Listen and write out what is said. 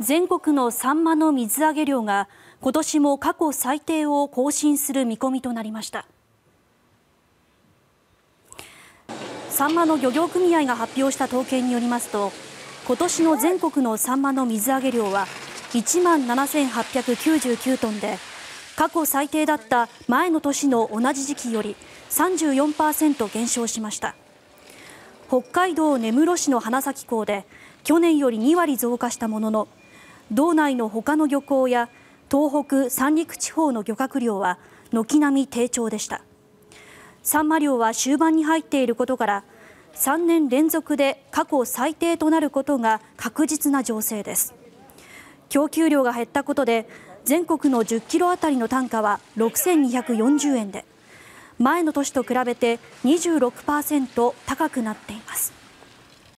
全国のサンマの水揚げ量が今年も過去最低を更新する見込みとなりました。サンマの漁業組合が発表した統計によりますと今年の全国のサンマの水揚げ量は1万7899トンで過去最低だった前の年の同じ時期より34%減少しました。北海道根室市の花咲港で去年より2割増加したものの道内の他の漁港や東北・三陸地方の漁獲量は軒並み低調でしたサンマ漁は終盤に入っていることから3年連続で過去最低となることが確実な情勢です供給量が減ったことで全国の10キロあたりの単価は6240円で前の年と比べて26%高くなっています。